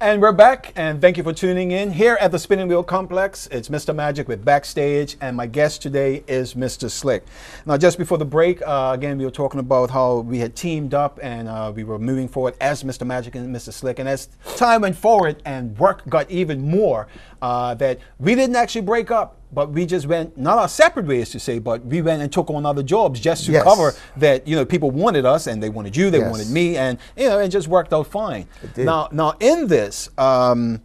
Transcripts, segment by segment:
And we're back, and thank you for tuning in here at the Spinning Wheel Complex. It's Mr. Magic with Backstage, and my guest today is Mr. Slick. Now, just before the break, uh, again, we were talking about how we had teamed up and uh, we were moving forward as Mr. Magic and Mr. Slick. And as time went forward and work got even more, uh, that we didn't actually break up but we just went not our separate ways to say, but we went and took on other jobs just to Yes. cover that. You know, people wanted us, and they wanted you, they Yes. wanted me, and you know, it just worked out fine. did. Now, now in this, um,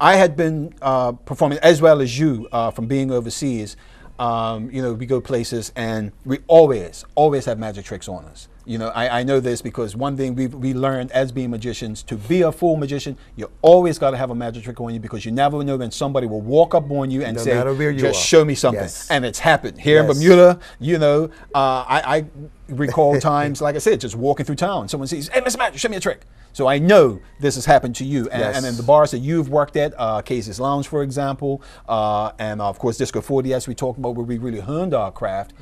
I had been uh, performing as well as you uh, from being overseas. Um, you know, we go places and we always, always have magic tricks on us. You know, I, I know this because one thing we we learned as being magicians to be a full magician, you always got to have a magic trick on you because you never know when somebody will walk up on you and No say, "Just are." show me something," Yes. and it's happened here in Bermuda. You know, uh, I, I recall times, like I said, just walking through town, someone says, "Hey, Mr. Magic, show me a trick." So I know this has happened to you, and, Yes. and then the bars that you've worked at, uh, Casey's Lounge, for example, uh, and of course Disco 40, as we talked about, where we really honed our craft.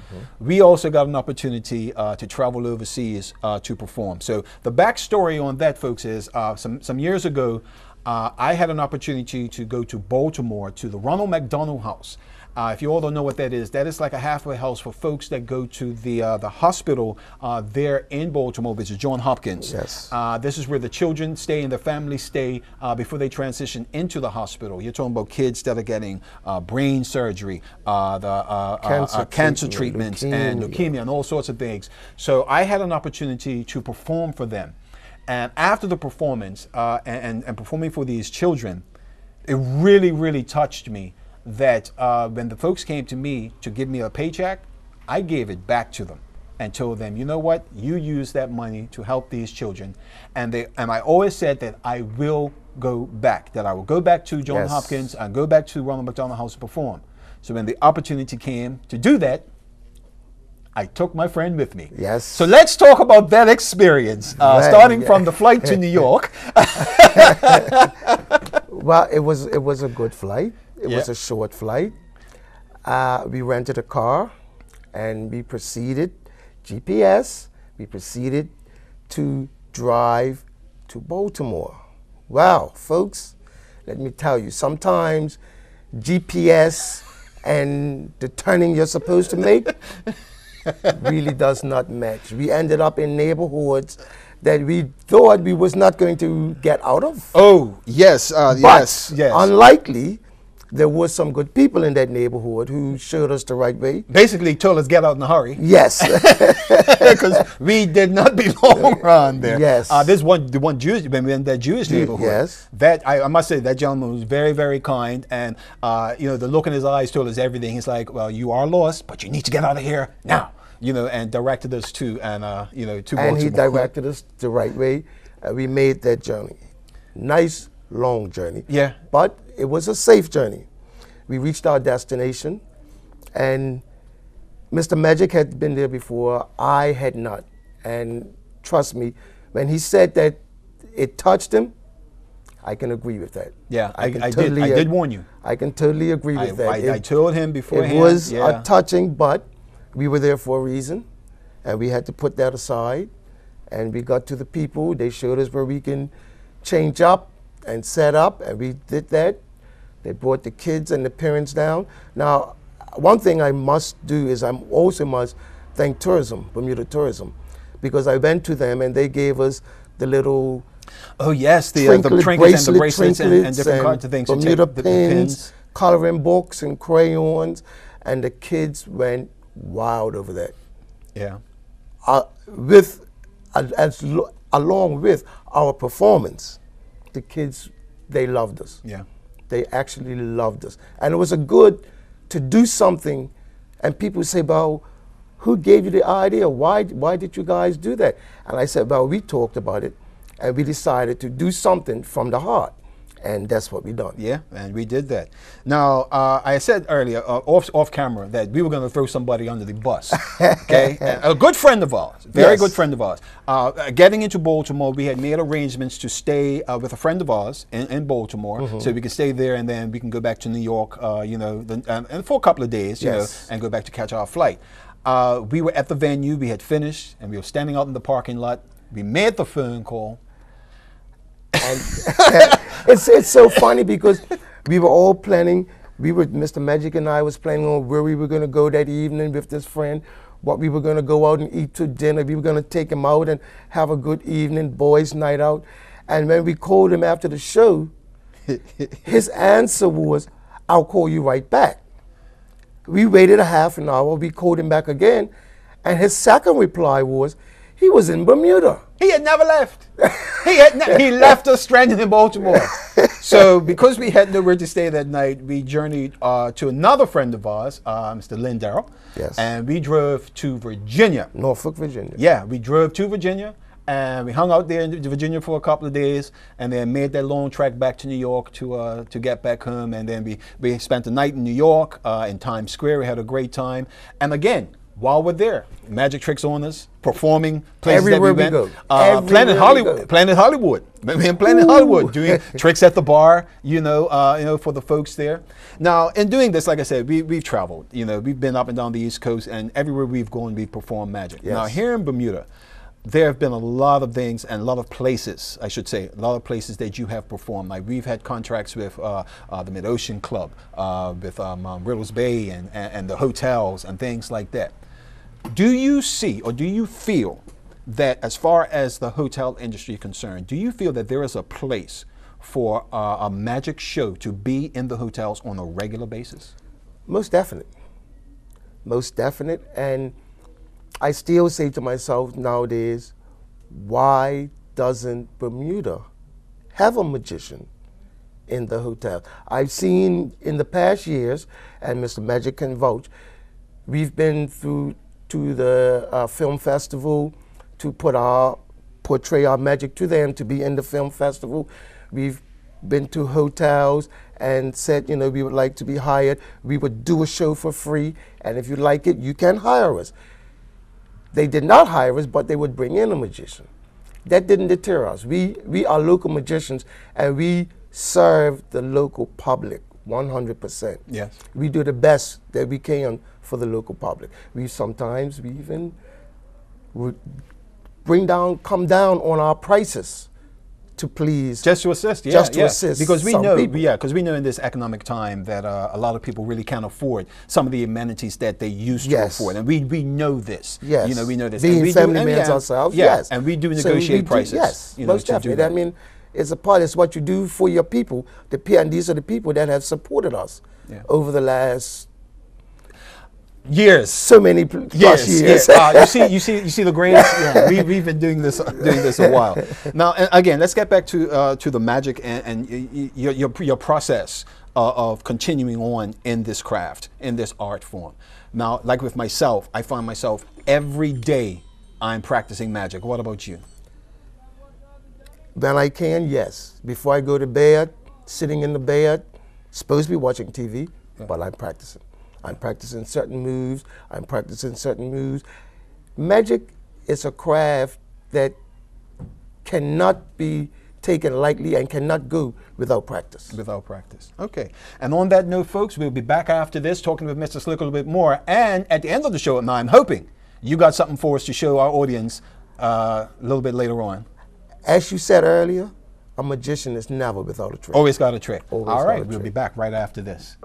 We also got an opportunity uh, to travel overseas uh, to perform. So the backstory on that, folks, is uh, some some years ago, uh, I had an opportunity to go to Baltimore to the Ronald McDonald House. Uh, if you all don't know what that is, that is like a halfway house for folks that go to the uh, the hospital uh, there in Baltimore, which is John Hopkins. Yes. Uh, this is where the children stay and the families stay uh, before they transition into the hospital. You're talking about kids that are getting uh, brain surgery, uh, the Cancer cancer treatment, treatments, and leukemia. leukemia, and all sorts of things. So I had an opportunity to perform for them. And after the performance uh, and, and, performing for these children, it really, really touched me that uh, when the folks came to me to give me a paycheck, I gave it back to them and told them, you know what, you use that money to help these children. And they and I always said that I will go back, that I will go back to John Yes. Hopkins and go back to Ronald McDonald House to perform. So when the opportunity came to do that, I took my friend with me. Yes. So let's talk about that experience, uh, Right, starting yeah. from the flight to New York. Well, it was it was a good flight. It was a short flight. Uh, we rented a car, and we proceeded GPS. We proceeded to drive to Baltimore. Wow, folks, let me tell you. Sometimes GPS and the turning you're supposed to make really does not match. We ended up in neighborhoods that we thought we was not going to get out of. oh yes, uh, yes, yes. unlikely, there were some good people in that neighborhood who showed us the right way. Basically, told us get out in a hurry Yes. because we did not belong around there. Yes. Uh, this one, the one Jewish, when we in that Jewish neighborhood. yes. That I, I must say, that gentleman was very, very kind, and uh, you know, the look in his eyes told us everything. He's like, "Well, you are lost, but you need to get out of here now." You know, and directed us to, and uh, you know, to and he directed us the right way. Uh, we made that journey. Nice, long journey. Yeah. But it was a safe journey. We reached our destination, and Mr. Magic had been there before. I had not. And trust me, when he said that it touched him, I can agree with that. Yeah, I- can I did- I did warn you. I can totally agree I, with that. I, I told him beforehand. it was yeah. touching, but we were there for a reason, and we had to put that aside. And we got to the people. They showed us where we can change up and set up, and we did that. They brought the kids and the parents down. Now, one thing I must do is I also must thank tourism, Bermuda Tourism, because I went to them and they gave us the little Oh yes, the, uh, the trinkets and the bracelets and, and different kinds of things. to take Bermuda the- the pins, coloring books, and crayons, and the kids went wild over that. Yeah. Uh, with as, as lo- along with our performance, the kids they loved us. Yeah. They actually loved us, and it was a good to do something. And people say, "Well, who gave you the idea? Why why did you guys do that?" And I said, "Well, we talked about it, and we decided to do something from the heart, and that's what we done." Yeah, and we did that. Now, uh, I said earlier, uh, off off camera, that we were going to throw somebody under the bus. Okay, a good friend of ours, very Yes. good friend of ours. Uh, uh, getting into Baltimore, we had made arrangements to stay uh, with a friend of ours in, in Baltimore, Mm-hmm. so we could stay there, and then we can go back to New York. Uh, you know, the, um, and for a couple of days, you Yes. know, and go back to catch our flight. Uh, we were at the venue, we had finished, and we were standing out in the parking lot. We made the phone call. And it's it's so funny because we were all planning. We were Mr. Magic and I was planning on where we were going to go that evening with this friend. What we were going to go out and eat to dinner. We were going to take him out and have a good evening, boys' night out. And when we called him after the show, his answer was, "I'll call you right back." We waited a half an hour. We called him back again, and his second reply was, "He was in Bermuda." He had never left. he had ne- he left us stranded in Baltimore. so because we had nowhere to stay that night, we journeyed uh, to another friend of ours, uh, Mr. Lynn Darrell. Yes. And we drove to Virginia. Norfolk, Virginia. Yeah, we drove to Virginia and we hung out there in Virginia for a couple of days, and then made that long trek back to New York to uh, to get back home. And then we we spent the night in New York uh, in Times Square. We had a great time. And again, while we're there, magic tricks on us, performing places Everywhere that we we went. go. Uh, Planet we Hollywood. Planet Hollywood, in Planet Hollywood, doing tricks at the bar. You know, uh, you know, for the folks there. Now, in doing this, like I said, we we've traveled. You know, we've been up and down the East Coast, and everywhere we've gone, we've performed magic. Now, here in Bermuda, there have been a lot of things and a lot of places, I should say, a lot of places that you have performed. Like we've had contracts with uh, uh, the Mid Ocean Club, uh, with um, um, Riddell's Bay, and, and, and the hotels and things like that. Do you see or do you feel that, as far as the hotel industry is concerned, do you feel that there is a place for uh, a magic show to be in the hotels on a regular basis? Most definite. Most definite. And I still say to myself nowadays, why doesn't Bermuda have a magician in the hotel? I've seen in the past years, and Mr. Magic can vouch, we've been through to the uh, film festival to put our portray our magic to them to be in the film festival. We've been to hotels and said, you know, we would like to be hired. We would do a show for free, and if you like it, you can hire us. They did not hire us, but they would bring in a magician. That didn't deter us. We we are local magicians, and we serve the local public 100%. Yes. We do the best that we can for the local public. We sometimes we even would bring down, come down on our prices to please. Just to assist, yeah, Just to yeah. assist Because we know, people. yeah, because we know in this economic time that uh, a lot of people really can't afford some of the amenities that they used to Yes. afford, and we we know this. Yes. you know we know this. Being and we family men yeah, ourselves, yeah, yes. and we do So negotiate we do- prices. yes, you know, most to do definitely. that. I mean, it's a part. It's what you do for your people. The and these are the people that have supported us over the last years. so many plus Yes, years. yes. Uh, you see, you see, you see the grains. Yeah, we, we've been doing this, doing this a while. Now, and again, let's get back to uh, to the magic and, and your, your your process uh, of continuing on in this craft, in this art form. Now, like with myself, I find myself every day I'm practicing magic. What about you? When I can, yes. Before I go to bed, sitting in the bed, supposed to be watching TV, but I'm practicing. I'm practicing certain moves. I'm practicing certain moves. Magic is a craft that cannot be taken lightly and cannot go without practice. Without practice. Okay. And on that note, folks, we'll be back after this talking with Mr. Slick a little bit more. And at the end of the show, now I'm hoping you got something for us to show our audience uh, a little bit later on. As you said earlier, a magician is never without a trick. Always got a trick. Always All right, a we'll be back right after this.